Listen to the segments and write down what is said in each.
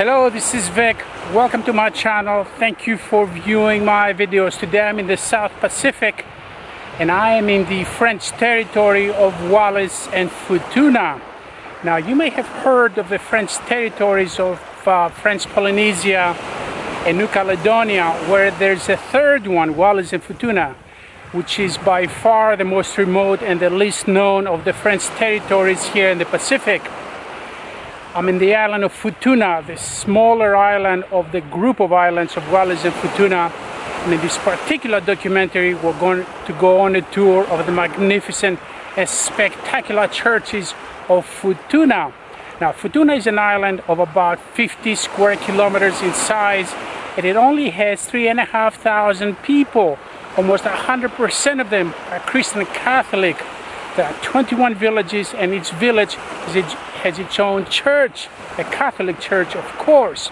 Hello, this is Vic. Welcome to my channel. Thank you for viewing my videos. Today I'm in the South Pacific and I am in the French territory of Wallis and Futuna. Now you may have heard of the French territories of uh, French Polynesia and New Caledonia where there's a third one, Wallis and Futuna which is by far the most remote and the least known of the French territories here in the Pacific. I'm in the island of Futuna, the smaller island of the group of islands of Wallis and Futuna. And in this particular documentary, we're going to go on a tour of the magnificent and spectacular churches of Futuna. Now, Futuna is an island of about 50 square kilometers in size, and it only has three and a half thousand people. Almost 100% of them are Christian Catholic. There are 21 villages, and each village has its own church, a Catholic church, of course.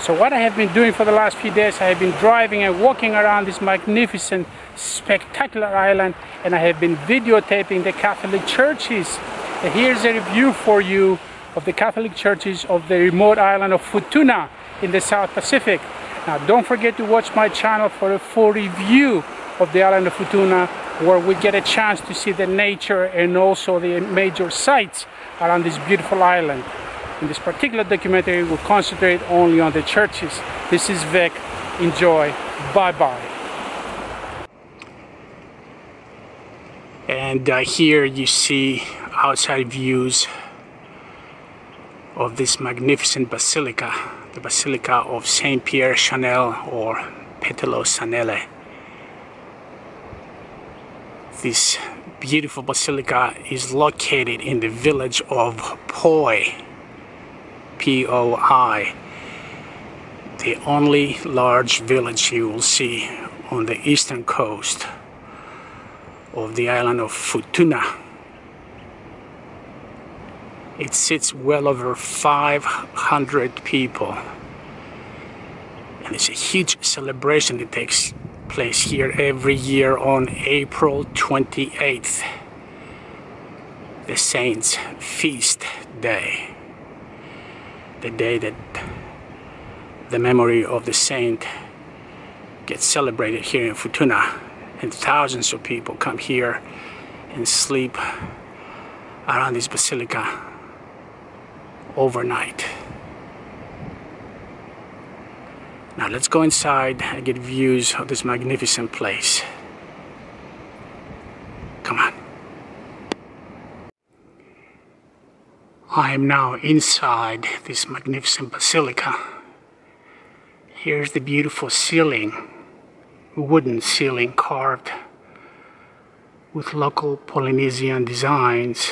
So what I have been doing for the last few days, I have been driving and walking around this magnificent, spectacular island, and I have been videotaping the Catholic churches. And here's a review for you of the Catholic churches of the remote island of Futuna in the South Pacific. Now don't forget to watch my channel for a full review of the island of Futuna where we get a chance to see the nature and also the major sites around this beautiful island. In this particular documentary, we'll concentrate only on the churches. This is Vic. Enjoy. Bye-bye. And uh, here you see outside views of this magnificent basilica, the Basilica of Saint Pierre Chanel or Petelo Sanele. This beautiful basilica is located in the village of Poi, P-O-I, the only large village you will see on the eastern coast of the island of Futuna. It sits well over 500 people. And it's a huge celebration. That takes place here every year on April 28th, the Saints' Feast Day, the day that the memory of the saint gets celebrated here in Futuna, and thousands of people come here and sleep around this basilica overnight. Now let's go inside and get views of this magnificent place. Come on. I am now inside this magnificent basilica. Here's the beautiful ceiling, wooden ceiling carved with local Polynesian designs.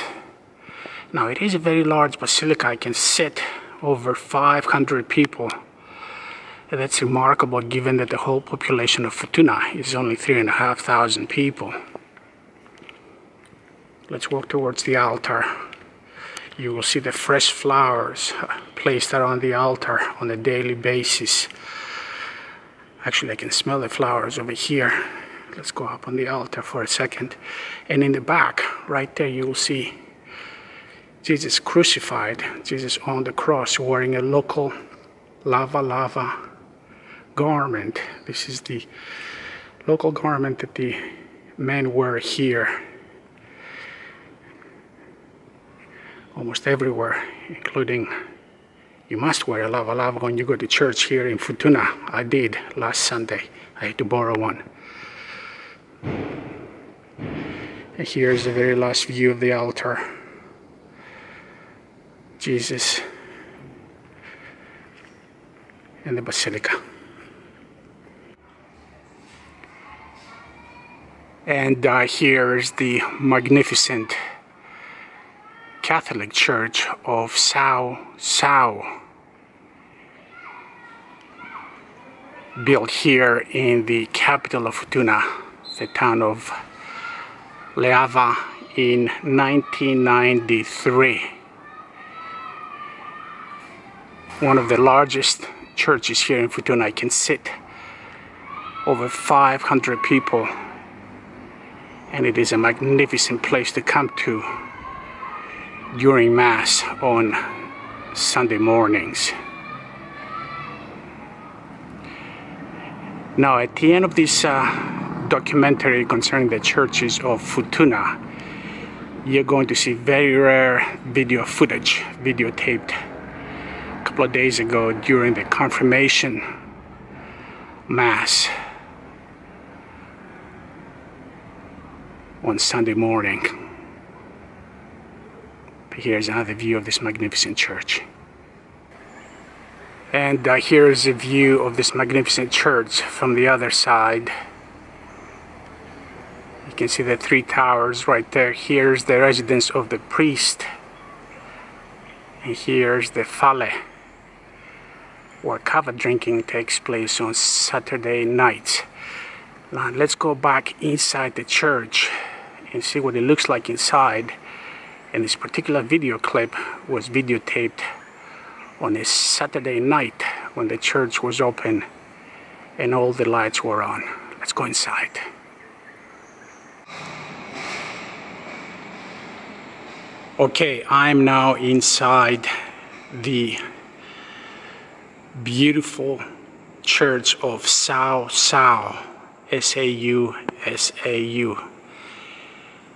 Now it is a very large basilica. I can sit over 500 people that's remarkable given that the whole population of Futuna is only three and a half thousand people. Let's walk towards the altar. You will see the fresh flowers placed around the altar on a daily basis. Actually, I can smell the flowers over here. Let's go up on the altar for a second. And in the back, right there, you will see Jesus crucified, Jesus on the cross wearing a local lava lava garment. This is the local garment that the men wear here. Almost everywhere, including you must wear a lava lava when you go to church here in Futuna. I did last Sunday. I had to borrow one. And here's the very last view of the altar. Jesus and the Basilica. And uh, here is the magnificent Catholic Church of Sao Sao. Built here in the capital of Futuna, the town of Leava in 1993. One of the largest churches here in Futuna. I can sit over 500 people and it is a magnificent place to come to during Mass on Sunday mornings. Now at the end of this uh, documentary concerning the churches of Futuna, you're going to see very rare video footage videotaped a couple of days ago during the confirmation Mass. On Sunday morning. But Here's another view of this magnificent church. And uh, here's a view of this magnificent church from the other side. You can see the three towers right there. Here's the residence of the priest. And here's the fale, where kava drinking takes place on Saturday nights. Let's go back inside the church and see what it looks like inside. And this particular video clip was videotaped on a Saturday night when the church was open and all the lights were on. Let's go inside. Okay, I'm now inside the beautiful church of Sausau, S A U S A U.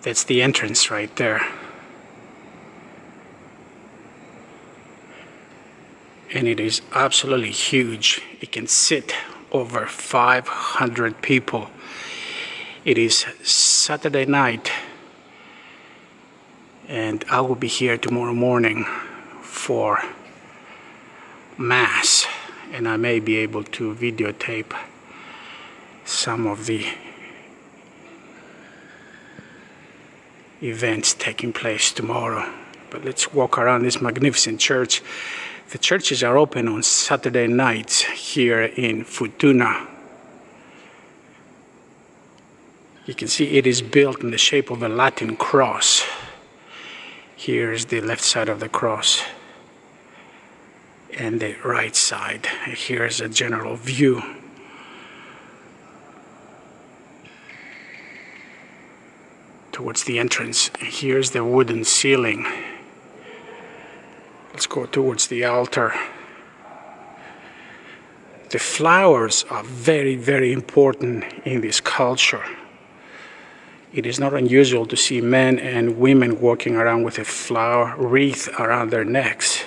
That's the entrance right there. and it is absolutely huge. It can sit over 500 people. It is Saturday night and I will be here tomorrow morning for Mass and I may be able to videotape some of the events taking place tomorrow. But let's walk around this magnificent church the churches are open on Saturday nights here in Futuna. You can see it is built in the shape of a Latin cross. Here is the left side of the cross and the right side. Here is a general view. Towards the entrance, here's the wooden ceiling. Let's go towards the altar. The flowers are very, very important in this culture. It is not unusual to see men and women walking around with a flower wreath around their necks.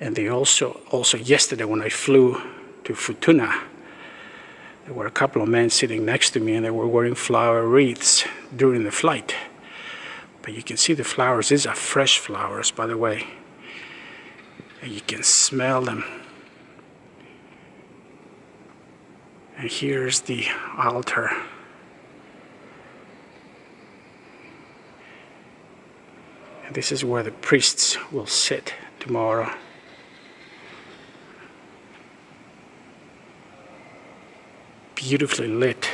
And they also, also yesterday when I flew to Futuna, there were a couple of men sitting next to me and they were wearing flower wreaths during the flight. But you can see the flowers. These are fresh flowers, by the way. And you can smell them. And here's the altar. And this is where the priests will sit tomorrow. Beautifully lit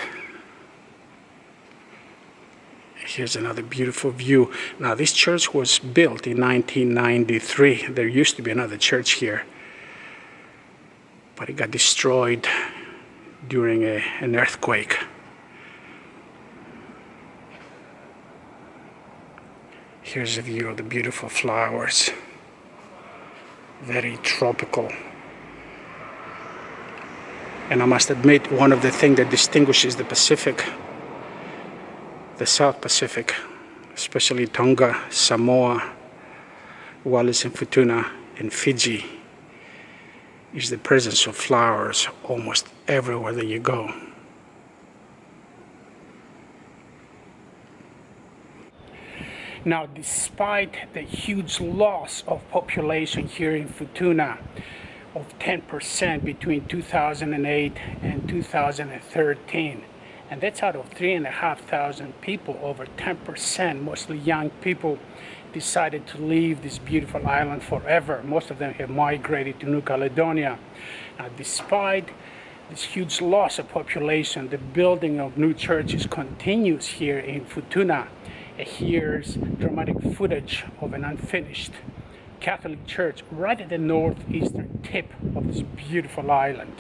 here's another beautiful view. Now this church was built in 1993. There used to be another church here, but it got destroyed during a, an earthquake. Here's a view of the beautiful flowers. Very tropical. And I must admit, one of the things that distinguishes the Pacific the South Pacific, especially Tonga, Samoa, Wallis and Futuna, and Fiji, is the presence of flowers almost everywhere that you go. Now, despite the huge loss of population here in Futuna of 10% between 2008 and 2013, and that's out of three and a half thousand people. Over 10% mostly young people decided to leave this beautiful island forever. Most of them have migrated to New Caledonia. Now despite this huge loss of population the building of new churches continues here in Futuna. Here's dramatic footage of an unfinished Catholic church right at the northeastern tip of this beautiful island